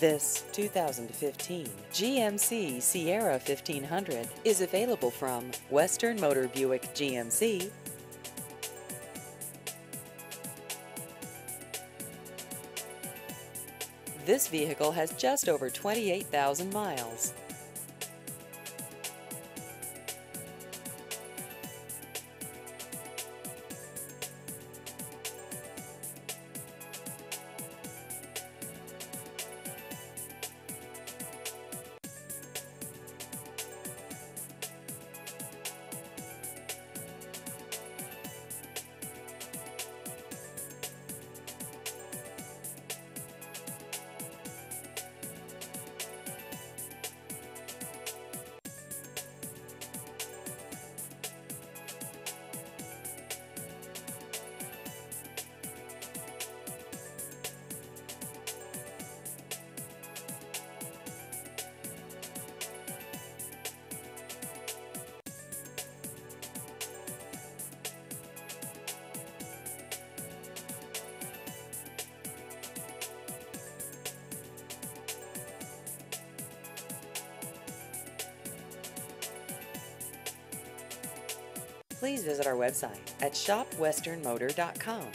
This 2015 GMC Sierra 1500 is available from Western Motor Buick GMC. This vehicle has just over 28,000 miles. Please visit our website at shopwesternmotor.com.